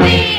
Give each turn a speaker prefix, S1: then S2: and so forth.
S1: Bye.